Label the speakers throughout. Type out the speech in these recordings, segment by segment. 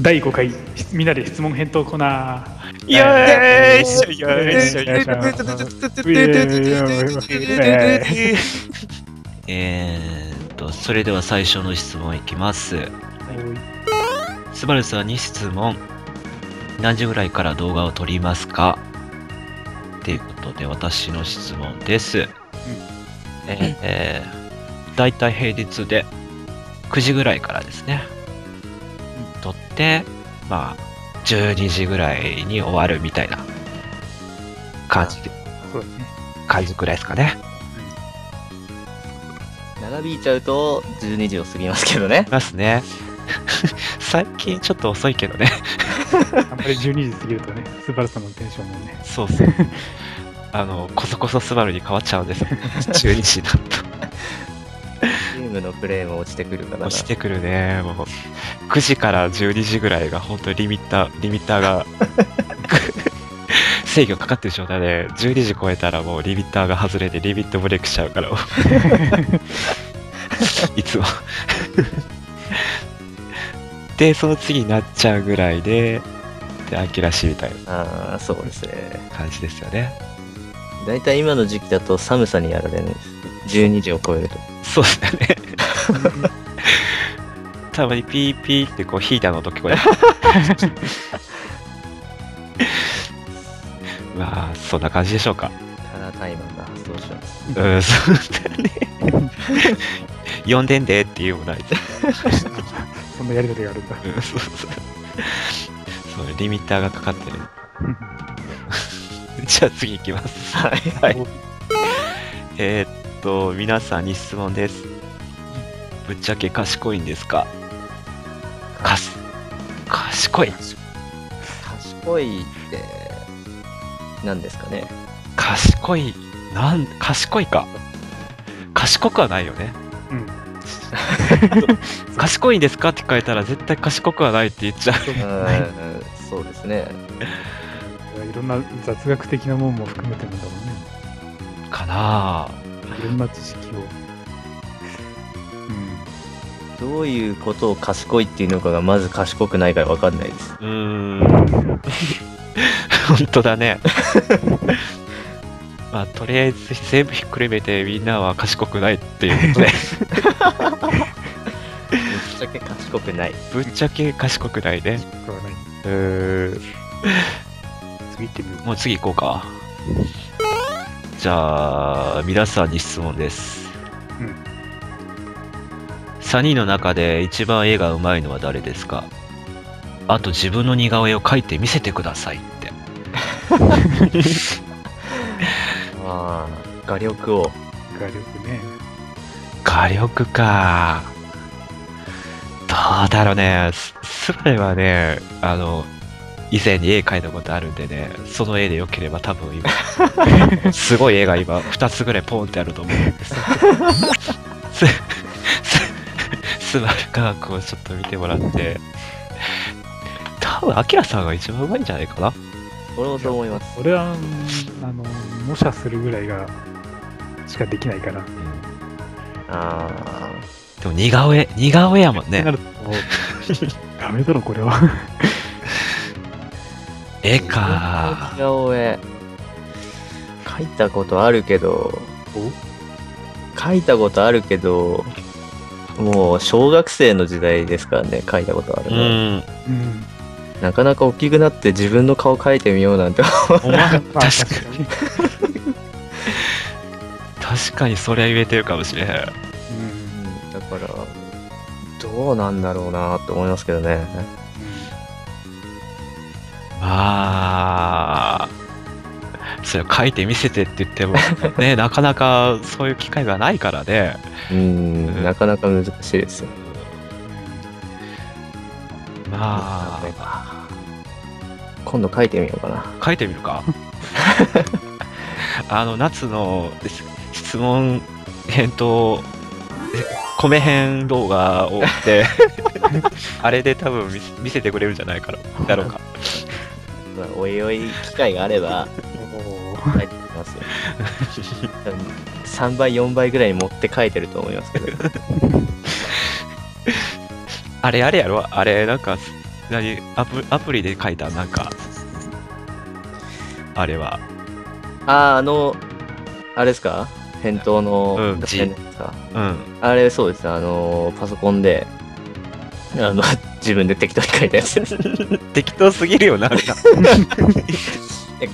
Speaker 1: 第5回みんなで質問返答コーナー
Speaker 2: イエーイしょよーしょよーしょえーっと、それでは最初の質問いきます。スバルさんに質問。何時ぐらいから動画を撮りますか？っていうことで私の質問です。えーえー、だいたい平日で9時ぐらいからですね。て、まあ、12時ぐらいに終わるみたいな感じで、
Speaker 1: そうですね
Speaker 2: 感じぐらいですかね。
Speaker 3: 長引いちゃうと12時を過ぎますけどね
Speaker 2: い。ますね。最近ちょっと遅いけどね。
Speaker 1: あんまり12時過ぎるとねスバルさんのテンションもね
Speaker 2: そうそう。あの、こそこそスバルに変わっちゃうんですよ。12時だと。
Speaker 3: チームのプレーも落ちてくるからな。
Speaker 2: 落ちてくるね。もう、9時から12時ぐらいが本当にリミッター、リミッターが、制御かかってる状態で、12時超えたらもうリミッターが外れてリミットブレイクしちゃうから、いつも。で、その次になっちゃうぐらいで、で、秋らしいみたいな
Speaker 3: ああ、そうですね。
Speaker 2: 感じですよね。
Speaker 3: だいたい今の時期だと寒さにやられるんです。12時を超えると。
Speaker 2: そうですよね。たまにピーピーってこうヒーターの音聞こえる。まあ、そんな感じでしょうか。
Speaker 3: カラータイマーが発動します。
Speaker 2: うん、そうだね。呼んでんでっていうもない。
Speaker 1: そんなやりとりがあるんだ
Speaker 2: うんそうそう。そう、リミッターがかかってる。じゃあ次行きます。
Speaker 3: はい。
Speaker 2: はい。えーっと、皆さんに質問です。ぶっちゃけ賢いんですか？かす、賢い。
Speaker 3: 賢いって、何ですかね？
Speaker 2: 賢い、なん、賢いか。賢くはないよね。
Speaker 1: うん
Speaker 2: 賢いんですかって聞かれたら絶対賢くはないって言っちゃう。
Speaker 3: うん、そうですね。
Speaker 1: いろんな雑学的なもんも含めてなんだろうね
Speaker 2: かない
Speaker 1: ろんな知識をうん
Speaker 3: どういうことを賢いっていうのかがまず賢くないから分かんないです。
Speaker 2: うーん。本当だね。まあ、とりあえず全部ひっくるめてみんなは賢くないっていうことで、
Speaker 3: ぶっちゃけ賢くない。
Speaker 2: ぶっちゃけ賢くないね。
Speaker 1: い。
Speaker 2: うーん。
Speaker 1: 次行ってみよう。
Speaker 2: もう次行こうか。じゃあ、皆さんに質問です。
Speaker 1: うん
Speaker 2: 3人の中で一番絵がうまいのは誰ですか？あと自分の似顔絵を描いて見せてくださいって。
Speaker 3: あ あ、画力を。
Speaker 1: 画力ね。
Speaker 2: 画力か。どうだろうね。すすばれはね、あの、以前に絵描いたことあるんでね、その絵で良ければ多分今、すごい絵が今、2つぐらいポンってあると思うんです。す、す、すばる科学をちょっと見てもらって、多分、アキラさんが一番うまいんじゃないかな。
Speaker 3: 俺もそう思います。
Speaker 1: 俺は、うんあの、模写するぐらいが、しかできないから。っ
Speaker 3: あ
Speaker 2: でも似顔絵、似顔絵やもんね。
Speaker 1: てなると、ダメだろ、これは。
Speaker 2: 絵
Speaker 3: あ。
Speaker 2: か
Speaker 3: 似。顔絵。描いたことあるけど、描いたことあるけど、もう小学生の時代ですからね、描いたことあるの。
Speaker 2: うん。
Speaker 1: うん。
Speaker 3: なかなか大きくなって自分の顔描いてみようなんて。
Speaker 2: お前、確か
Speaker 1: まあ確かに。
Speaker 2: に、確かにそれは言えてるかもしれへん。
Speaker 1: うん。
Speaker 3: だから、どうなんだろうなって思いますけどね。
Speaker 2: まあ、それを書いて見せてって言っても、ね、なかなかそういう機会がないからね。
Speaker 3: うん、なかなか難しいですよ。
Speaker 2: まあ、
Speaker 3: 今度描いてみようかな。
Speaker 2: 書いてみるか？あの、夏の質問、返答、米編動画を追って、あれで多分見せ見せてくれるんじゃないかな、だろうか。
Speaker 3: まあ、おいおい機会があれば
Speaker 1: おー
Speaker 3: 描いてみますよ。多分3倍、4倍ぐらい持って描いてると思いますけど。
Speaker 2: あれあれやろ？あれ、なんか、何？アプアプリで書いた？なんか、あれは。
Speaker 3: あー、あの、あれですか？返答の、
Speaker 2: うん
Speaker 3: ですか？
Speaker 2: うん。
Speaker 3: あれそうです。あの、パソコンで、あの、自分で適当に書いたやつ。
Speaker 2: 適当すぎるよ、な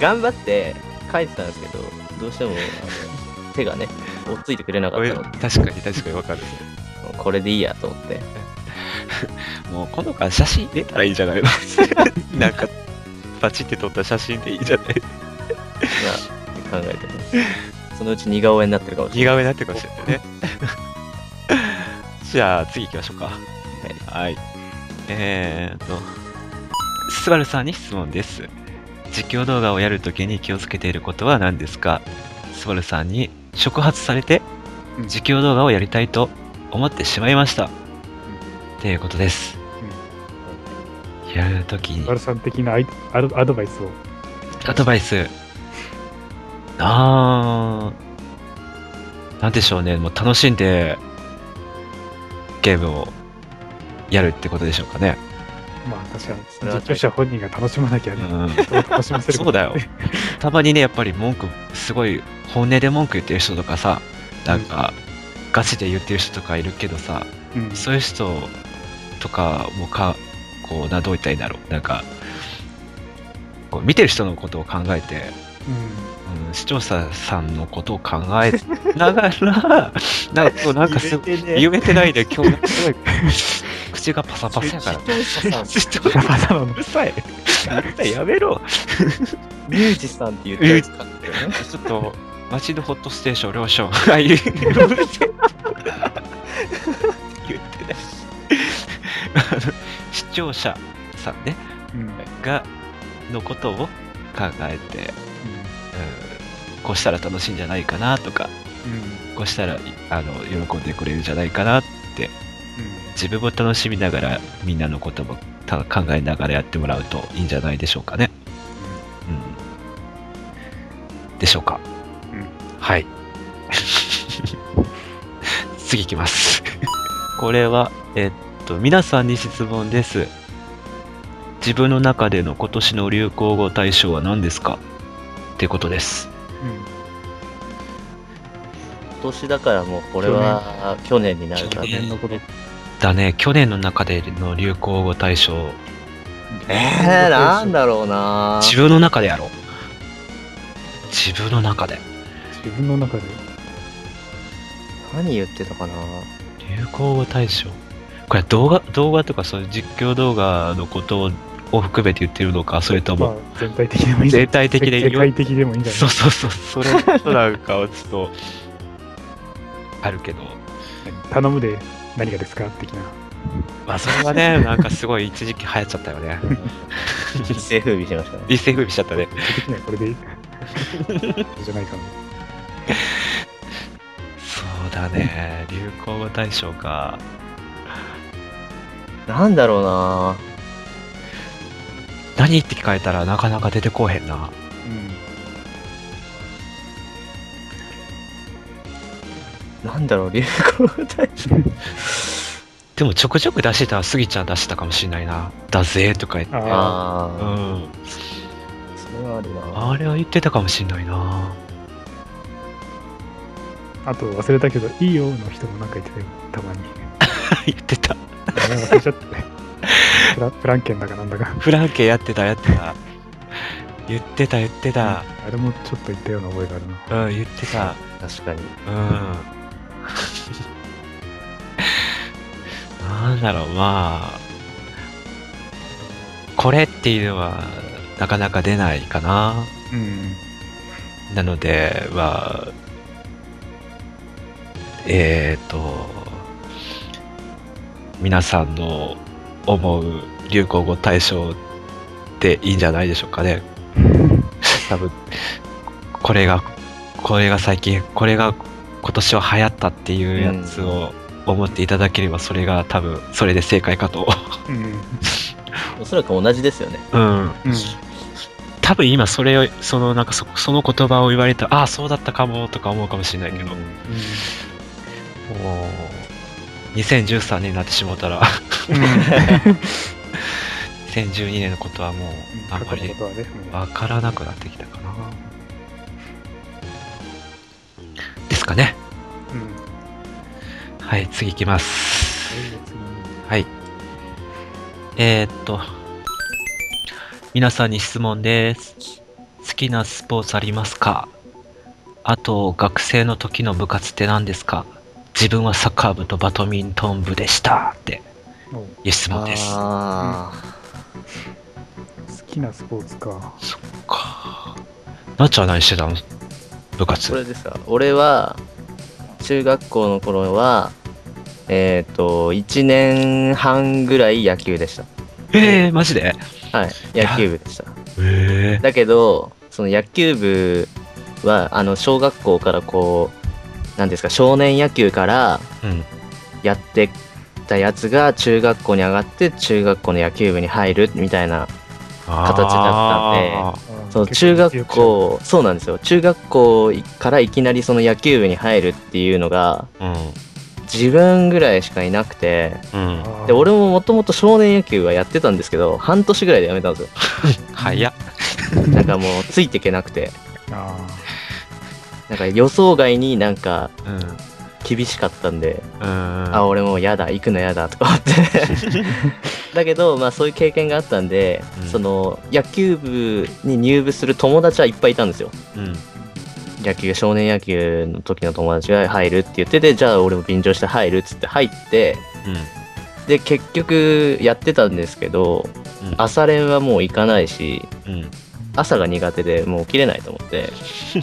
Speaker 3: 頑張って書いてたんですけど、どうしても、あの手がね、追っついてくれなかったの で、
Speaker 2: 確かに確かにわかる。
Speaker 3: これでいいやと思って。
Speaker 2: もう今度から写真入れたらいいんじゃないの なんか、パチって撮った写真でいいんじゃない
Speaker 3: まあ、考えてね。そのうち似顔絵になってるかもしれない。
Speaker 2: 似顔絵になってるかもしれないね。じゃあ、次行きましょうか。はい。えーと、スバルさんに質問です。実況動画をやるときに気をつけていることは何ですか？スバルさんに触発されて
Speaker 1: うん
Speaker 2: 実況動画をやりたいと思ってしまいました。っていうことです。やるときに
Speaker 1: バルさん的なアドアドバイスを。
Speaker 2: アドバイス。あー、なんでしょうね。もう楽しんで、ゲームをやるってことでしょうかね。
Speaker 1: まあ確かに、実況者本人が楽しまなきゃね、
Speaker 2: うん。
Speaker 1: 楽しませる
Speaker 2: そうだよ。たまにね、やっぱり文句、すごい本音で文句言ってる人とかさ、なんか、ガチで言ってる人とかいるけどさ、
Speaker 1: うん。
Speaker 2: そういう人とかもか、こう、な、どう言ったらいいんだろう。なんか、こう見てる人のことを考えて、
Speaker 1: うん
Speaker 2: うん、視聴者さんのことを考えながら、なんか、なんかすごい、言えてないで、今日 い、口がパサパサやから。
Speaker 3: 視聴者さん、
Speaker 2: 視聴者
Speaker 1: パサなの
Speaker 2: うるさい。うるさい、やめろ。
Speaker 3: ミュージさんって言ってるやつかってね。
Speaker 2: ちょっと、街のホットステーション、了承。あ、言う。言ってない。視聴者さんね、
Speaker 1: うん
Speaker 2: が、のことを考えて、うん、こうしたら楽しいんじゃないかなとか、
Speaker 1: うん
Speaker 2: こうしたらいあの喜んでくれるんじゃないかなって自分も楽しみながらみんなのこともた考えながらやってもらうといいんじゃないでしょうかね。うん、でしょうか。
Speaker 1: うん
Speaker 2: はい。次いきます。これは、えっと、皆さんに質問です。自分の中での今年の流行語大賞は何ですか？ってことです。
Speaker 3: 今年だからもうこれは去年になるか
Speaker 1: うん。
Speaker 3: ら
Speaker 1: 去年のこと。
Speaker 2: だね、去年の中での流行語大賞、
Speaker 3: えー、なんだろうな。
Speaker 2: 自分の中でやろう。自分の中で。
Speaker 1: 自分の中で？
Speaker 3: 何言ってたかな？
Speaker 2: 流行語大賞。これ動画、動画とかそういう実況動画のことを含めて言ってるのか、それと
Speaker 1: まあ
Speaker 2: も、
Speaker 1: 全体的でもいい
Speaker 2: 全体的で
Speaker 1: 世界的でもいいんじゃない？
Speaker 2: そうそうそう、それとなんかはちょっと、あるけど、
Speaker 1: 頼むで何がですか？的な。
Speaker 2: まあそれはね、なんかすごい一時期流行っちゃったよね。
Speaker 3: 一世風靡しましたね。
Speaker 2: 一世風靡しちゃったね。
Speaker 1: これでいいじゃないかな。
Speaker 2: そうだね、流行語大賞か。
Speaker 3: なんだろうな
Speaker 2: 何って聞かれたらなかなか出てこうへんな。
Speaker 3: なんだろう、流行語大賞。
Speaker 2: でもちょくちょく出してたらスギちゃん出してたかもしれないな。だぜとか言って。
Speaker 1: あ
Speaker 2: う
Speaker 3: ああ、
Speaker 2: ん。
Speaker 3: それはあるな
Speaker 2: あれは言ってたかもしれないな。
Speaker 1: あと忘れたけど、いいよの人もなんか言ってたよ、たまに。
Speaker 2: 言ってた。
Speaker 1: 忘れちゃったね。フラフランケンだかなんだか。
Speaker 2: フランケンやってた、やってた。言ってた、言ってた。
Speaker 1: あれもちょっと言ったような覚えがあるな。
Speaker 2: うん、言ってた。
Speaker 3: 確かに。
Speaker 2: うん。なんだろう、まあ。これっていうのは、なかなか出ないかな。
Speaker 1: うん。
Speaker 2: なので、まあ、えっ、ー、と、皆さんの思う流行語大賞でいいんじゃないでしょうかね。多分、これが、これが最近、これが今年は流行ったっていうやつを思っていただければ、それが多分、それで正解かと。
Speaker 1: うん。
Speaker 3: おそらく同じですよね。
Speaker 2: うん。
Speaker 1: うん。
Speaker 2: 多分今それを、そのなんかそその言葉を言われたら、ああ、そうだったかもとか思うかもしれないけど、もう、2013年になってしもうたら、2012年のことはもう、
Speaker 1: うん
Speaker 2: あんまり
Speaker 1: 過去のことはね。もう
Speaker 2: わからなくなってきたかな。ですかね。
Speaker 1: うん。
Speaker 2: はい、次行きます。はい。えー、っと、皆さんに質問です。好きなスポーツありますか？あと、学生の時の部活って何ですか？自分はサッカー部とバドミントン部でしたって
Speaker 1: お
Speaker 2: いう質問です。
Speaker 3: あ
Speaker 1: 好きなスポーツか。
Speaker 2: そっか。なっちゃんは何してたの？部
Speaker 3: あ、
Speaker 2: 活
Speaker 3: こ。れですか？俺は、中学校の頃は、えっ、と、1年半ぐらい野球でした。
Speaker 2: えー、マジで？
Speaker 3: はい、野球部でした。
Speaker 2: え
Speaker 3: だけど、その野球部は、あの、小学校からこう、なんですか、少年野球から
Speaker 2: ー。うん。
Speaker 3: やってたやつが中学校に上がって、中学校の野球部に入るみたいな、形だったんでそう、中学。校、そうなんですよ。中学校からいきなりその野球部に入るっていうのが、自分ぐらいしかいなくて、
Speaker 2: うん。うん。
Speaker 3: で、俺ももともと少年野球はやってたんですけど、半年ぐらいでやめたんですよ。
Speaker 2: 早っ。
Speaker 3: なんかもう、ついていけなくて。
Speaker 1: あ
Speaker 3: なんか予想外になんか
Speaker 2: うん。
Speaker 3: 厳しかったんで、
Speaker 2: うん。
Speaker 3: あ、俺もう嫌だ、行くの嫌だとか思って。だけど、まあそういう経験があったんで、
Speaker 2: うん
Speaker 3: その野球部に入部する友達はいっぱいいたんですよ。
Speaker 2: うん。
Speaker 3: 野球、少年野球の時の友達が入るって言ってて、じゃあ俺も便乗して入るっつって入って、
Speaker 2: うん。
Speaker 3: で、結局やってたんですけど、
Speaker 2: うん
Speaker 3: 朝練はもう行かないし、
Speaker 2: うん。
Speaker 3: 朝が苦手でもう起きれないと思って、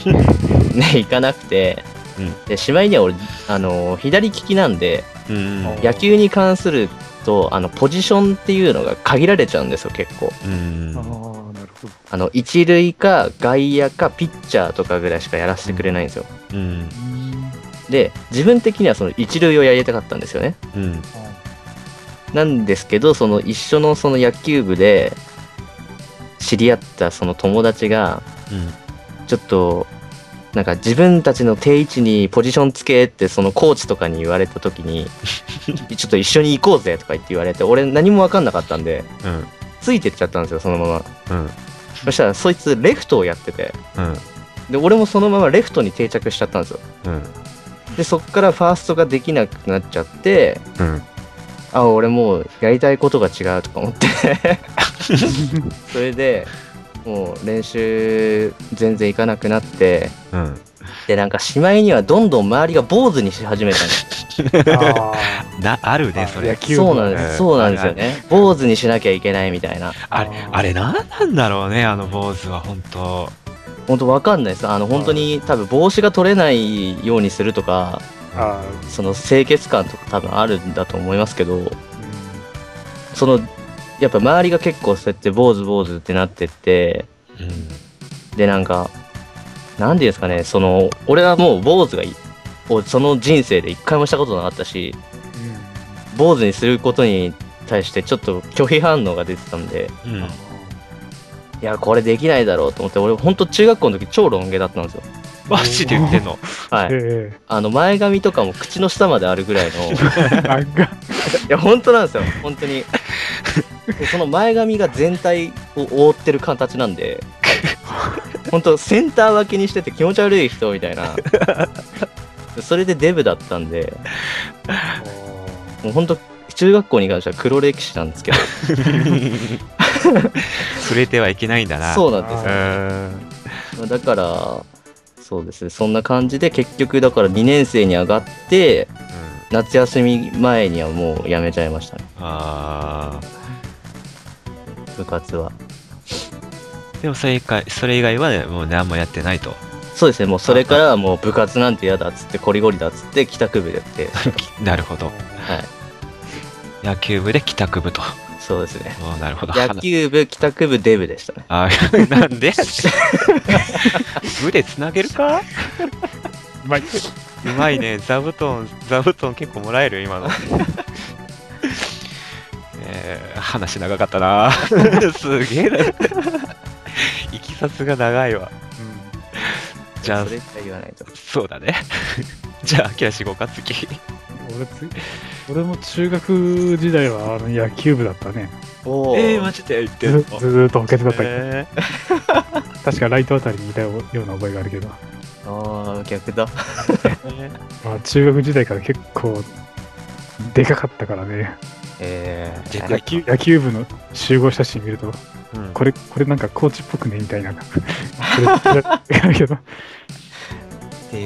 Speaker 3: ね、行かなくて、
Speaker 2: うん
Speaker 3: で、しまいには俺、あの、左利きなんで、
Speaker 2: うん。
Speaker 3: 野球に関すると、あの、ポジションっていうのが限られちゃうんですよ、結構。
Speaker 2: うん
Speaker 1: あ。
Speaker 3: の、一塁か外野かピッチャーとかぐらいしかやらせてくれないんですよ。
Speaker 2: うん。
Speaker 1: うん。
Speaker 3: で、自分的にはその一塁をやりたかったんですよね。
Speaker 2: うん。
Speaker 3: なんですけど、その一緒のその野球部で知り合ったその友達が、
Speaker 2: うん。
Speaker 3: ちょっと、なんか自分たちの定位置にポジションつけってそのコーチとかに言われた時に、ちょっと一緒に行こうぜとか言って言われて、俺何もわかんなかったんで、
Speaker 2: うん。
Speaker 3: ついてっちゃったんですよ、そのまま。
Speaker 2: うん。
Speaker 3: そしたらそいつレフトをやってて、
Speaker 2: うん。
Speaker 3: で、俺もそのままレフトに定着しちゃったんですよ。
Speaker 2: うん。
Speaker 3: で、そっからファーストができなくなっちゃって、
Speaker 2: うん。
Speaker 3: あ、俺もうやりたいことが違うとか思って、それで、もう練習全然行かなくなって、
Speaker 2: うん。
Speaker 3: で、なんかしまいにはどんどん周りが坊主にし始めたんです
Speaker 1: あ
Speaker 2: な、あるね、
Speaker 1: あ
Speaker 2: それ
Speaker 3: そうなんで
Speaker 2: うん
Speaker 3: す、そうなんですよね。坊主にしなきゃいけないみたいな。
Speaker 2: あれ、あれなんなんだろうね、あの坊主は、本当
Speaker 3: 本当わかんないです。あの、本当に多分帽子が取れないようにするとか、
Speaker 1: あ
Speaker 3: その清潔感とか多分あるんだと思いますけど、
Speaker 1: ー、
Speaker 3: その、やっぱ周りが結構そうやって坊主坊主ってなってって、
Speaker 2: うん。
Speaker 3: で、なんか、なんていうんですかね、その、俺はもう坊主がいい。をその人生で一回もしたことなかったし、
Speaker 1: うん。うん
Speaker 3: 坊主にすることに対してちょっと拒否反応が出てたんで、
Speaker 2: うん。
Speaker 3: いや、これできないだろうと思って、俺ほんと中学校の時超ロン毛だったんですよ。
Speaker 2: マジで言ってんの？
Speaker 3: はい。
Speaker 1: え
Speaker 3: あの、前髪とかも口の下まであるぐらいの、いや、本当なんですよ、本当に。でその前髪が全体を覆ってる形なんで、本当センター分けにしてて気持ち悪い人みたいな。それでデブだったんで、もう本当中学校に関しては黒歴史なんですけど、
Speaker 2: 触れてはいけないんだな。
Speaker 3: そうなんです
Speaker 2: う
Speaker 3: よ。
Speaker 2: ん。
Speaker 3: だから、そうですね、そんな感じで結局だから2年生に上がって、夏休み前にはもう辞めちゃいましたね、
Speaker 2: あ
Speaker 3: 部活は。
Speaker 2: ーでもそれ以外、それ以外はねもう何もやってないと。
Speaker 3: そうですね、もうそれからはもう部活なんて嫌だっつって、コリゴリだっつって帰宅部でやって、
Speaker 2: なるほど。
Speaker 3: はい、
Speaker 2: 野球部で帰宅部と。
Speaker 3: そうですね。
Speaker 2: なるほど。
Speaker 3: 野球部、帰宅部、デブでしたね。
Speaker 2: あー なんで部でつなげるか？
Speaker 1: うまい。
Speaker 2: うまいね。座布団、座布団結構もらえる今の。えー、話長かったな。すげえな。いきさつが長いわ。じゃあ
Speaker 3: それしか言わないと。
Speaker 2: そうだね。じゃあ、秋らしごか？次。
Speaker 1: 俺つ、俺も中学時代はあの野球部だったね。
Speaker 3: おお、
Speaker 2: えー、マジで？言って
Speaker 1: ず
Speaker 2: んの
Speaker 1: ずーっと補欠だったけど、
Speaker 2: え
Speaker 1: 確かライトあたりにいたような覚えがあるけど、
Speaker 3: ああ、逆だ。
Speaker 2: ー
Speaker 1: まあ中学時代から結構、でかかったからね。
Speaker 3: えー、
Speaker 1: 野球野球部の集合写真見ると、
Speaker 2: うん
Speaker 1: これ、これなんかコーチっぽくねみたいな。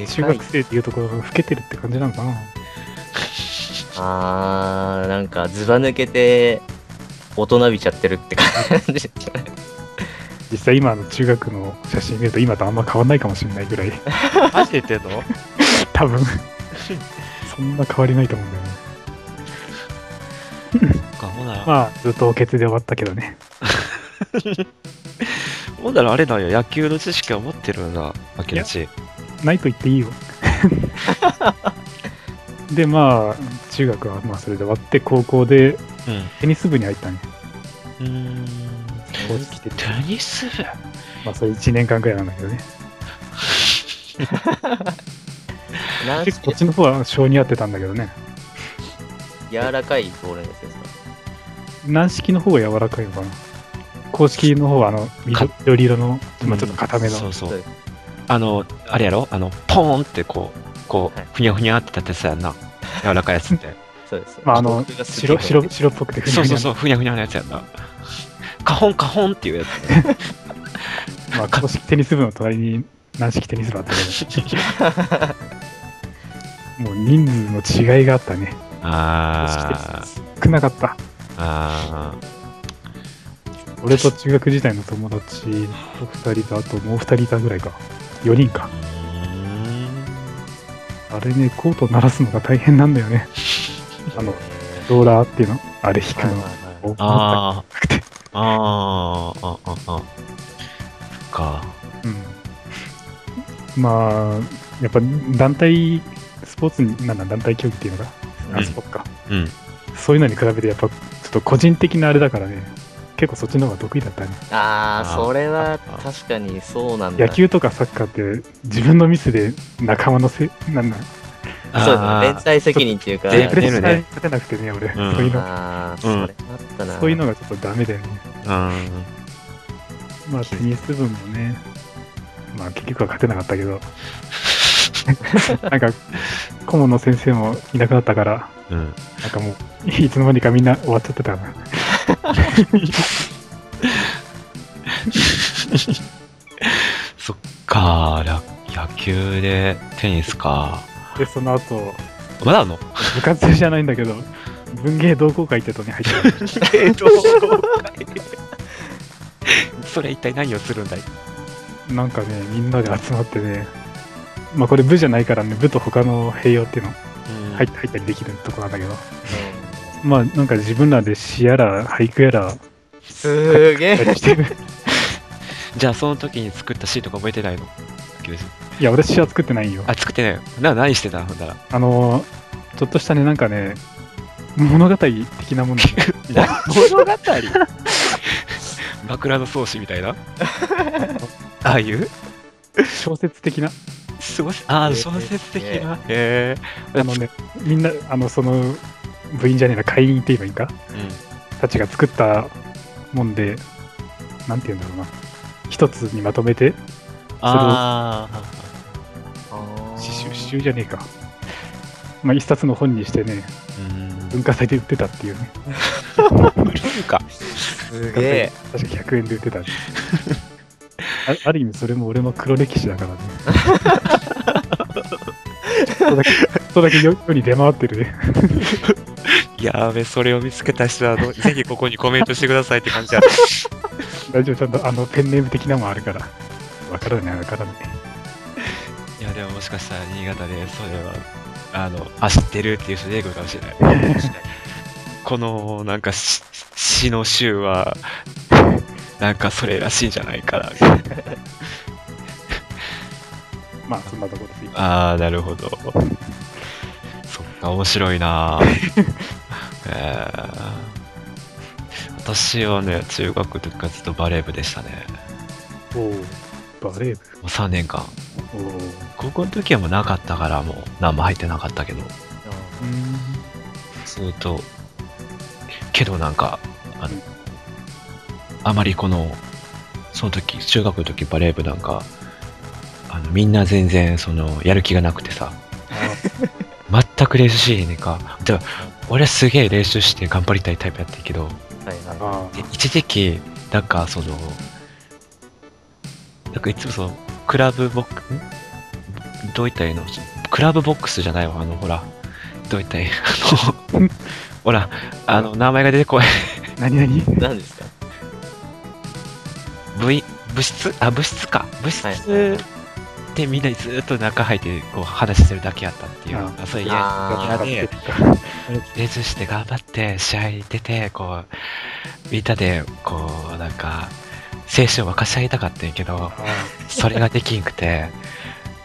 Speaker 1: 中学生っていうところが老けてるって感じなのかな。
Speaker 3: あー、なんかずば抜けて、大人びちゃってるって感じ。
Speaker 1: 実際今の中学の写真見ると今とあんま変わんないかもしれないぐらい、
Speaker 2: マジで言ってんの？
Speaker 1: 多分、そんな変わりないと思うんだよね。
Speaker 2: かほなら、
Speaker 1: まあ、ずっと補欠で終わったけどね。
Speaker 2: ほんならあれなんや、野球の知識は持ってるんだ、あきらち。
Speaker 1: ないと言っていいよ。で、まあ、中学はまあそれで終わって、高校で
Speaker 2: うん。
Speaker 1: テニス部に入ったね。
Speaker 2: うーん。
Speaker 1: 公式で。
Speaker 2: テニス部？
Speaker 1: まあ、それ1年間くらいなんだけどね。
Speaker 3: 軟
Speaker 1: 結構こっちの方は性に合ってたんだけどね。
Speaker 3: 柔らかいボールですよ。
Speaker 1: 軟式の方が柔らかいのかな？公式の方はあの緑緑色の、まあ、ちょっと固めの。
Speaker 2: そうそう
Speaker 3: そう。
Speaker 2: あの、あれやろ？あの、ポーンってこう、こ
Speaker 3: はいう
Speaker 2: ふにゃふにゃって立ってさやんな。柔らかいやつって。
Speaker 3: そうです。
Speaker 1: まあ、あの白白白っぽくてふにゃふにゃ
Speaker 2: そうそうそう、ふにゃふにゃのやつやんな。カホンカホンっていうやつ。
Speaker 1: まあ、公式テニス部の隣に軟式テニス部あったけど、もう人数の違いがあったね。
Speaker 2: あー。
Speaker 1: 少なかった。
Speaker 2: あ
Speaker 1: 俺と中学時代の友達と2人と、あともう2人いたぐらいか。4人か。あれね、コート鳴らすのが大変なんだよね。あの、ローラーっていうの？あれ引くの。
Speaker 2: あ。あ、ああ、ああ、あそっか。
Speaker 1: うん。まあ、やっぱ団体、スポー。ツに、なんだ、団体競技っていうのか。
Speaker 2: うん
Speaker 1: あ、スポか。
Speaker 2: うん。
Speaker 1: そういうのに比べて、やっぱ、ちょっと個人的なあれだからね、結構そっちの方が得意だったね。
Speaker 3: ああ、それは確かにそうなんだ。
Speaker 1: 野球とかサッカーって、自分のミスで仲間のせ、なんだ、
Speaker 3: そうですね。連帯責任っていうか、
Speaker 2: で
Speaker 1: プレッシャーに勝てなくてね、俺。
Speaker 2: ん
Speaker 1: そういうの、
Speaker 3: ああ、それあったな。
Speaker 1: そういうのがちょっとダメだよね。
Speaker 2: うん。
Speaker 1: まあ、テニス部もね、まあ、結局は勝てなかったけど、なんか、顧問の先生もいなくなったから、
Speaker 2: うん。
Speaker 1: なんかもう、いつの間にかみんな終わっちゃってたな。
Speaker 2: そっから、野球でテニスか。
Speaker 1: で、その後、
Speaker 2: まだあんの？
Speaker 1: 部活じゃないんだけど、文芸同好会ってとこに入って
Speaker 2: それ一体何をするんだい？
Speaker 1: た。なんかね、みんなで集まってね、まあこれ部じゃないからね、部と他の併用っていうの入っ入ったりできるとこなんだけど、まあなんか自分らで詩やら俳句やら
Speaker 3: すげえ。
Speaker 1: やりしてる。
Speaker 2: じゃあその時に作ったシートが覚えてないの？
Speaker 1: いや、俺詩は作ってないよ。
Speaker 2: あ、作ってないよ。な、何してた？ほんだら。
Speaker 1: あのー、ちょっとしたね、なんかね、物語的なもの。
Speaker 2: 物語？枕草子みたいな？ああいう？
Speaker 1: 小説的な。
Speaker 2: すごい。ああ、
Speaker 3: えー
Speaker 2: 小説的な。へえ。
Speaker 1: あのね、みんな、あの、その、部員じゃねえな、会員って言えばいいんか
Speaker 2: うん。
Speaker 1: たちが作ったもんで、なんて言うんだろうな。一つにまとめて、
Speaker 2: あ
Speaker 1: 詩集、詩集じゃねえか。まあ、一冊の本にしてね。文化祭で売ってたっていうね。
Speaker 2: 売るんか。
Speaker 3: すげえ。
Speaker 1: 確か100円で売ってたね。あある意味それも俺の黒歴史だからね。ちょっとだけ、ちょっとだけ世世に出回ってるね。
Speaker 2: やべ、それを見つけた人はど、ぜひここにコメントしてくださいって感じだ。
Speaker 1: 大丈夫、ちゃんとあのペンネーム的なのもあるから。わからない、わからない。
Speaker 2: いや、でももしかしたら新潟でそれは、あの、あ、知ってるっていう人出てくるかもしれない。この、なんかし、詩の集は、なんかそれらしいんじゃないかな。
Speaker 1: まあ、そんなとこです。
Speaker 2: ああ、なるほど。そっか、面白いなぁ えー私はね、中学の時からずっとバレー部でしたね。
Speaker 1: おおバレー
Speaker 2: もう3年間。高校の時はもうなかったから、もう何も入ってなかったけど。ずっと、けどなんか、あの、あまりこの、その時、中学の時バレー部なんか、あのみんな全然そのやる気がなくてさ、全く練習しへんねんか。で俺すげえ練習して頑張りたいタイプやってんけど、
Speaker 3: はいは
Speaker 2: で一時期、なんかその、なんかいつもその、クラブボックス、ん？どういったらいいの？クラブボックスじゃないわ、あの、ほら、どういったらいい？あの、ほら、あの、名前が出てこない。
Speaker 1: 何々
Speaker 3: い。何ですか？
Speaker 2: 部員、部室？あ、部室か。部室
Speaker 3: はい
Speaker 2: でみんなにずっと中入ってこう話してるだけやったっていう。
Speaker 1: あ
Speaker 2: あそういう
Speaker 3: あ
Speaker 2: 嫌で、練習して頑張って試合出て、こう、みんなで、こう、なんか、青春を沸かし合いたかったんやけど、それができんくて、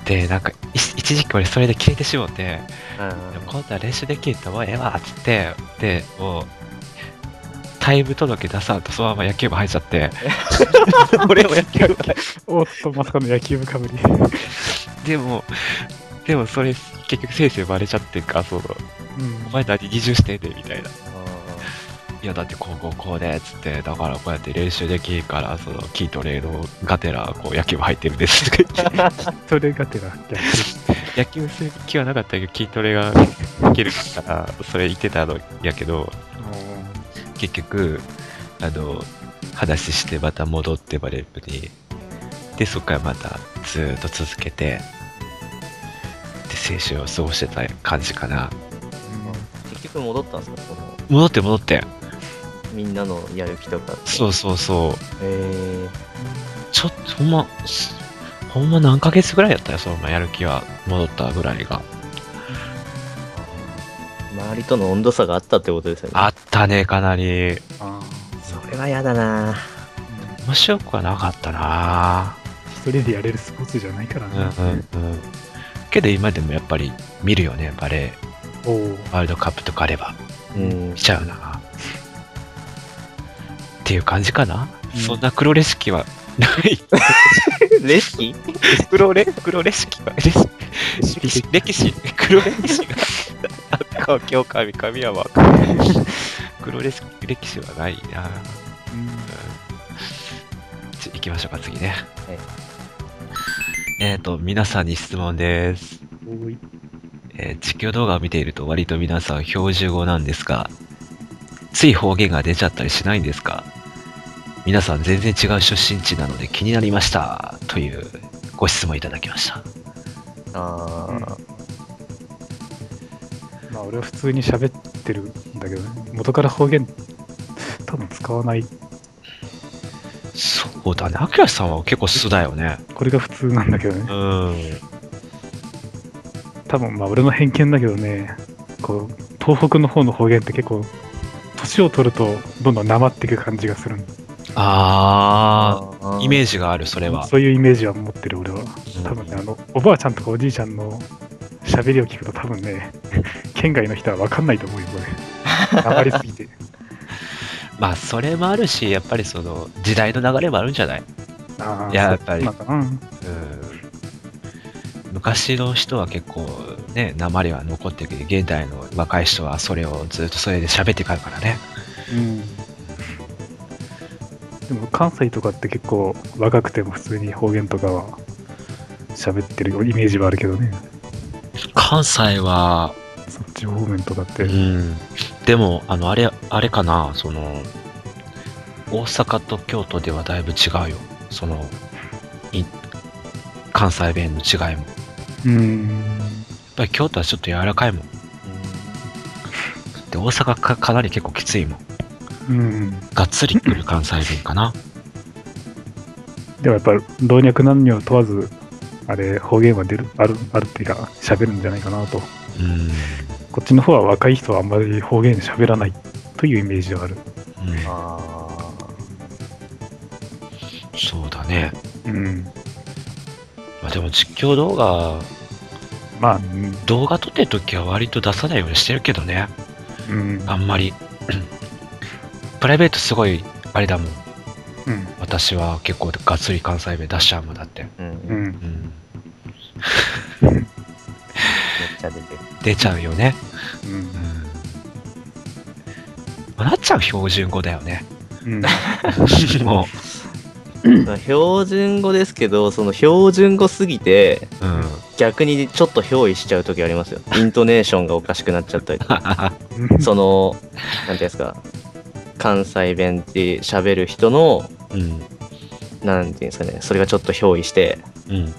Speaker 2: で、なんか、い一時期俺それで消えてしもって、
Speaker 3: うん。
Speaker 2: 今度は練習できんともうええわっつって、で、もう、タイム届出さんとそのまま野球部入っちゃって、俺も野球部入
Speaker 1: おっと、まさかの野球部かぶり。
Speaker 2: でも、でもそれ結局先生バレちゃってんか、その、
Speaker 1: うん
Speaker 2: お前何二重してんねんみたいな。いやだってこうこうこうで、つって、だからこうやって練習できんから、その、キートレイのがてら、こう野球部入ってるんですとか言って。
Speaker 1: それがてら、
Speaker 2: 野球する気はなかったけど、筋トレができるから、それ言ってたのやけど、結局、あの、話してまた戻ってバレー部に。で、そこからまたずーっと続けて、で、青春を過ごしてた感じかな。
Speaker 3: 結局戻ったんですか？その
Speaker 2: 戻って戻って。
Speaker 3: みんなのやる気とか
Speaker 2: そうそうそう。
Speaker 3: え
Speaker 2: ちょっとほんま、すほんま何ヶ月ぐらいやったよ、そのままやる気は戻ったぐらいが。
Speaker 3: ー、周りとの温度差があったってことですよね
Speaker 2: あったね、かなり。
Speaker 1: あ
Speaker 3: それは嫌だな
Speaker 2: 面白くはなかったな
Speaker 1: 一人でやれるスポーツじゃないから
Speaker 2: うん
Speaker 1: ね。
Speaker 2: うんうん。けど今でもやっぱり見るよね、バレー。
Speaker 1: おお。
Speaker 2: ワールドカップとかあれば。
Speaker 3: うん
Speaker 2: 見ちゃうな。っていう感じかな、
Speaker 1: うん
Speaker 2: そんな黒レシピはない。
Speaker 3: レシピ
Speaker 2: 黒レ、黒レシピは、レシ歴史、歴史、黒歴史が、あ今日神、神はわかる。黒歴史はないな。ち行きましょうか、次ね。
Speaker 3: はい
Speaker 2: えっ、と、皆さんに質問です。えー実況動画を見ていると割と皆さん標準語なんですが、つい方言が出ちゃったりしないんですか？皆さん全然違う出身地なので気になりました。というご質問いただきました。
Speaker 3: あー
Speaker 1: まあ俺は普通に喋ってるんだけどね。元から方言多分使わない。
Speaker 2: そうだね。アキラさんは結構素だよね。
Speaker 1: これが普通なんだけどね。
Speaker 2: うん。
Speaker 1: 多分まあ俺の偏見だけどね。こう、東北の方の方言って結構、年を取るとどんどんなまっていく感じがするん
Speaker 2: あー、イメ
Speaker 3: ー
Speaker 2: ージがある、それは。
Speaker 1: そういうイメージは持ってる俺は。
Speaker 2: うん
Speaker 1: 多分ね、あの、おばあちゃんとかおじいちゃんの喋りを聞くと多分ね、県外の人は分かんないと思うよ、これ。なまりすぎて。
Speaker 2: まあ、それもあるし、やっぱりその、時代の流れもあるんじゃない？ややっぱり。昔の人は結構ね、鉛は残ってるけど、現代の若い人はそれをずっとそれで喋ってくるからね。
Speaker 1: うん。でも関西とかって結構若くても普通に方言とかは喋ってるイメージはあるけどね。
Speaker 2: 関西は、
Speaker 1: そっち方面とかって。
Speaker 2: うん。でも、あの、あれ、あれかな、その、大阪と京都ではだいぶ違うよ。その、い関西弁の違いも。やっ
Speaker 1: うん。
Speaker 2: ぱり京都はちょっと柔らかいもん。で、大阪かかなり結構きついもん。
Speaker 1: うん。
Speaker 2: がっつり来る関西弁かな。
Speaker 1: でもやっぱ老若男女問わず、あれ、方言は出る、ある、あるっていうか、喋るんじゃないかなと。
Speaker 2: うん。
Speaker 1: こっちの方は若い人はあんまり方言喋らないというイメージはある。
Speaker 2: うん、
Speaker 3: あ
Speaker 2: そうだね。
Speaker 1: うん。
Speaker 2: まあでも実況動画、
Speaker 1: まあ、うん
Speaker 2: 動画撮ってる時は割と出さないようにしてるけどね。
Speaker 1: うん。
Speaker 2: あんまり。プライベートすごい、あれだもん。
Speaker 1: うん。
Speaker 2: 私は結構がっつり関西弁出しちゃうもんだって。
Speaker 3: ーうん
Speaker 1: うん。
Speaker 3: ちゃ出てる
Speaker 2: 出ちゃうよね。
Speaker 1: うん
Speaker 2: まあなっちゃん標準語だよね。
Speaker 1: うん。
Speaker 2: も
Speaker 3: まあ標準語ですけど、その標準語すぎて、
Speaker 2: う。うん。
Speaker 3: 逆にちょっと憑依しちゃう時ありますよ。イントネーションがおかしくなっちゃったりとか。
Speaker 1: う ん
Speaker 3: その、なんていうんですか、関西弁って喋る人の、
Speaker 2: うん。
Speaker 3: なんていうんですかね、それがちょっと憑依して、
Speaker 2: うん。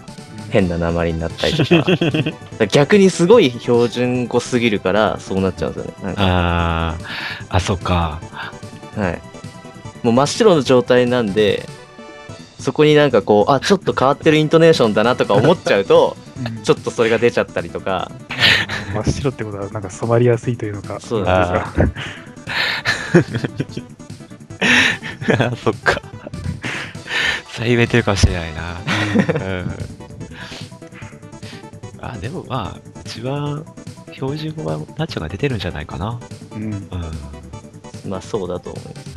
Speaker 3: 変な鉛になったりとか。逆にすごい標準語すぎるから、そうなっちゃうんですよね。なんか
Speaker 2: ああ、あ、そっか。
Speaker 3: はい。もう真っ白の状態なんで、そこになんかこう、あ、ちょっと変わってるイントネーションだなとか思っちゃうと、
Speaker 1: うん
Speaker 3: ちょっとそれが出ちゃったりとか、
Speaker 1: 真っ白ってことは、なんか染まりやすいというのか。
Speaker 3: そう
Speaker 2: なん
Speaker 1: ですか。
Speaker 2: あそっか。さえめてるかもしれないな。うん。あ、でもまあ、一番標準語はナッチョが出てるんじゃないかな。
Speaker 1: うん。
Speaker 2: うん。ま
Speaker 3: まあそうだと思います。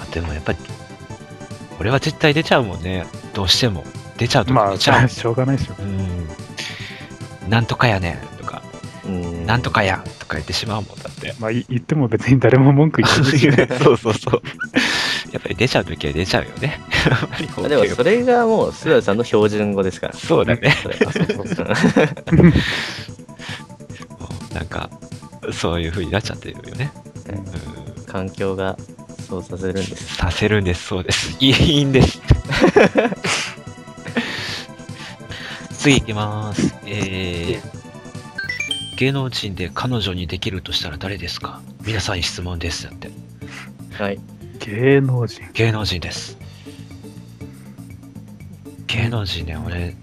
Speaker 2: あ、でもやっぱり、俺は絶対出ちゃうもんね。どうしても。出ちゃうと
Speaker 1: まあ。しょうがないでしょ。
Speaker 2: うん。なんとかやねんとか、
Speaker 3: うん。
Speaker 2: なんとかやとか言ってしまうもんだって。
Speaker 1: まあ、い言っても別に誰も文句言ってない。
Speaker 2: そうそうそう。り出ちゃうときは出ちゃうよね。
Speaker 3: でもそれがもう、スバルさんの標準語ですから。
Speaker 2: そうだね。なんか、そういう風になっちゃってるよね。うん。
Speaker 3: 環境がそうさせるんです。
Speaker 2: させるんです、そうです。いいんです。次行きます。えー、芸能人で彼女にできるとしたら誰ですか？皆さんに質問です。だって。
Speaker 3: はい。
Speaker 1: 芸能人。
Speaker 2: 芸能人です。芸能人ね、俺、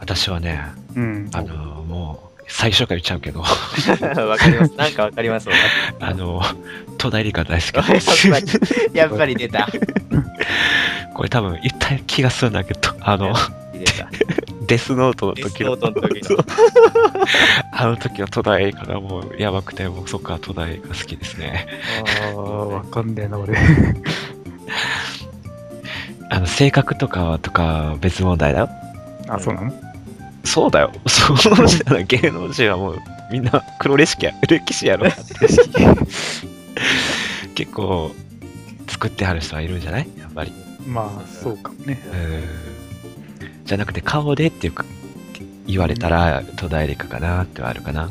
Speaker 2: 私はね、
Speaker 1: うん。
Speaker 2: あの、もう、最初から言っちゃうけど、
Speaker 3: わかります。なんかわかりますわ。
Speaker 2: あの、戸田恵梨香大好き
Speaker 3: やっ
Speaker 2: です。
Speaker 3: ぱり、やっぱり出た。
Speaker 2: これ多分言った気がするんだけど、あの。デスノートの
Speaker 3: デス
Speaker 2: 時の、
Speaker 3: ノートの時の。
Speaker 2: あの時の戸田恵梨香がもうやばくて、もうそっから戸田恵梨香好きですね。
Speaker 1: ああ、わかんねえな、俺。
Speaker 2: あの、性格とかとか別問題だ？よ。
Speaker 1: あ、そうなの？
Speaker 2: そうだよ。そうじゃない。芸能人はもうみんな黒歴史や歴史やろ。結構作ってはる人はいるんじゃない？やっぱり。
Speaker 1: まあ、そうかもね。
Speaker 2: うん。じゃなくて顔でっていうか言われたら戸田恵梨香かなってはあるかな。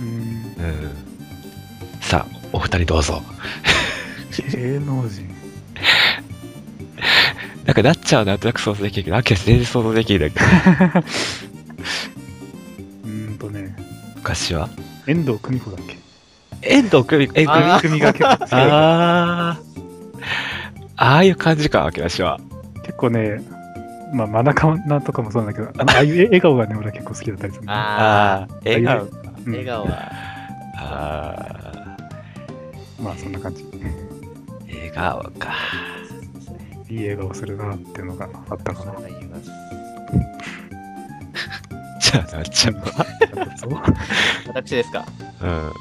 Speaker 1: うん。
Speaker 2: うん。さあ、お二人どうぞ。
Speaker 1: 芸能人。
Speaker 2: なんかなっちゃうなんとなく想像できるけど、あきら全然想像できるんだけど、
Speaker 1: うーんとね、
Speaker 2: 昔は？
Speaker 1: 遠藤久美子だっけ？
Speaker 2: 遠藤久美子、え、久美
Speaker 3: あー
Speaker 1: 久美が結構強い。
Speaker 2: あー。ああいう感じか、秋しは。
Speaker 1: 結構ね、まあ、マナカナとかもそうなんだけど、あのああいう笑顔がね、俺は結構好きだったりするね。
Speaker 3: あ
Speaker 2: あ、笑顔か。
Speaker 3: 笑顔は。
Speaker 2: ああ
Speaker 1: まあ、そんな感じ。
Speaker 2: 笑顔か。
Speaker 1: いい笑顔するなっていうのがあったかな。
Speaker 2: じゃあ、なっちゃうわ。
Speaker 1: そう
Speaker 3: 私ですか。
Speaker 2: うん。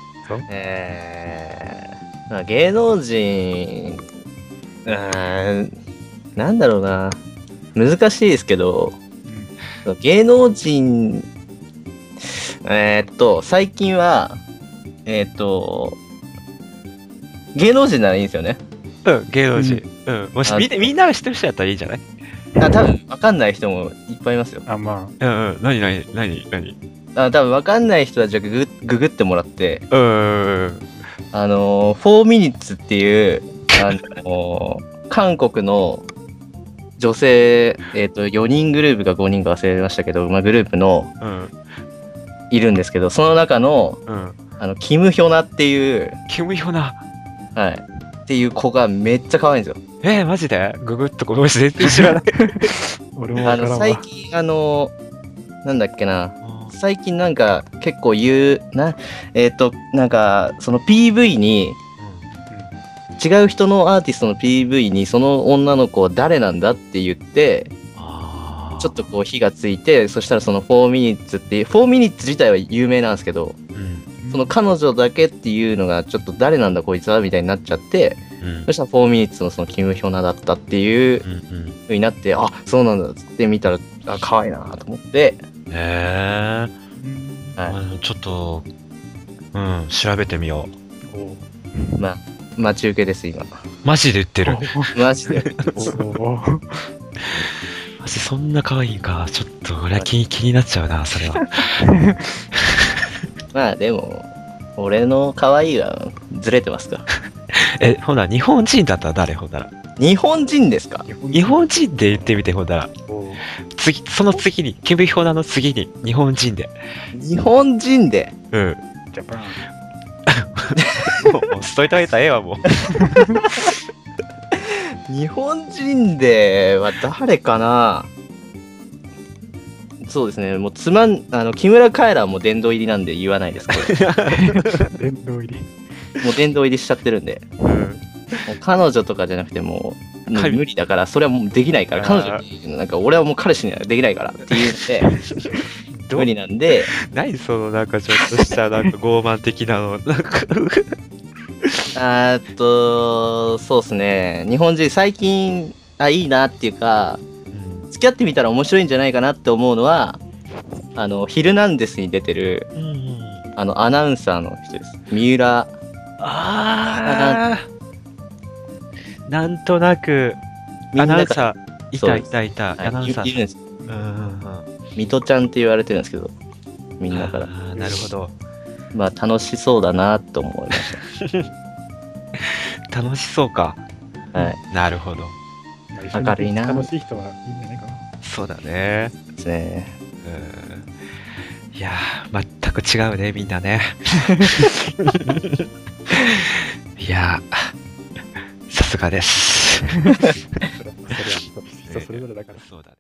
Speaker 3: えー、まあ芸能人、うん、なんだろうな。難しいですけど、芸能人、えーっと、最近は、えーっと、芸能人ならいいんですよね。
Speaker 2: うん、芸能人。うん。もし
Speaker 3: あ
Speaker 2: みんな、みんなが知ってる人やったらいいんじゃない？
Speaker 3: あ、多分、わかんない人もいっぱいいますよ。
Speaker 1: あ、ま
Speaker 2: うんうん。何何何何？
Speaker 3: あ多分、わかんない人は、じゃあググググってもらって、
Speaker 2: うんうんうん。
Speaker 3: あのー、4ミニッツっていう、あのー韓国の女性、えっ、と、4人グループか5人か忘れましたけど、まあ、グループの
Speaker 2: うん。
Speaker 3: いるんですけど、その中の、
Speaker 2: うん。
Speaker 3: あの、キム・ヒョナっていう、
Speaker 2: キムヨな。
Speaker 3: はい、っていう子がめっちゃ可愛いんですよ。
Speaker 2: えー、マジで？ググっとこの人全然知らない。
Speaker 1: あ、俺も
Speaker 3: あの。最近、あのーなんだっけな、最近なんか結構言う、な、えっ、と、なんか、その PV に、違う人のアーティストの PV にその女の子は誰なんだって言って、ちょっとこう火がついて、そしたらその4ミニッツっていう、4ミニッツ自体は有名なんですけど、
Speaker 2: うん。
Speaker 3: その彼女だけっていうのがちょっと誰なんだこいつはみたいになっちゃって、
Speaker 2: うん
Speaker 3: そしたら4ミニッツのそのキム・ヒョナだったっていう
Speaker 2: うんう
Speaker 3: になって、あ、そうなんだっつって見たら、あ、可愛いなと思って、
Speaker 2: えー。
Speaker 1: うん
Speaker 3: はい
Speaker 2: ちょっと、うん、調べてみよう。
Speaker 1: お
Speaker 3: まあ、待ち受けです、今。
Speaker 2: マジで言ってる。
Speaker 3: マジで。
Speaker 2: マジそんな可愛いんか。ちょっと俺は気に気になっちゃうな、それは。
Speaker 3: まあ、で。も、俺の可愛いはずれてますか。
Speaker 2: え、ほな、日本人だったら誰ほんなら。
Speaker 3: 日本人で。すか
Speaker 2: 日本人で。言ってみてほんなら。次、その次に、キムヒョナの次に、日本人で。
Speaker 3: 日本人で。
Speaker 2: うん。
Speaker 1: ジャパン。
Speaker 2: もう、もうしといてあげたらええわ、もう。
Speaker 3: 日本人では誰かな？そうですね、もうつまん、あの、木村カエラはもう殿堂入りなんで言わないですけ
Speaker 1: 殿堂入り。
Speaker 3: ど、もう殿堂入りしちゃってるんで、
Speaker 2: うん。
Speaker 3: もう彼女とかじゃなくてもう、もう
Speaker 2: 神
Speaker 3: 無理だから、それはもうできないから、
Speaker 2: あ
Speaker 3: 彼
Speaker 2: ー
Speaker 3: 女に、なんか俺はもう彼氏にはできないからって言って、無理なんで、
Speaker 2: 何その、なんかちょっとした、なんか傲慢的なの？なんか、
Speaker 3: あーっと、そうですね、日本人最近、あ、いいなっていうか、付き合ってみたら面白いんじゃないかなって思うのは、あの、ヒルナンデスに出てる、
Speaker 2: うん。
Speaker 3: あの、アナウンサーの人です。三浦、
Speaker 2: ああ。なんとなく、アナウン
Speaker 3: ー、
Speaker 2: サー、いたいたいた、
Speaker 3: はい
Speaker 2: アナウンサー。
Speaker 3: いいるんです。
Speaker 2: うんうんうん。
Speaker 3: ミトちゃんって言われてるんですけど、みんなから。
Speaker 2: あーなるほど。
Speaker 3: まあ、楽しそうだなと思いまし
Speaker 2: 楽しそうか。
Speaker 3: た。はい。
Speaker 2: なるほど。
Speaker 1: まあ一緒に
Speaker 3: 明るいな
Speaker 1: 楽しい人はいいんじゃないかな。
Speaker 2: そうだね。
Speaker 3: ですね。
Speaker 2: うん。いやー、全く違うね、みんなね。いやー、さすがです。
Speaker 1: それはそれは人それぞれだから。
Speaker 2: そうだね。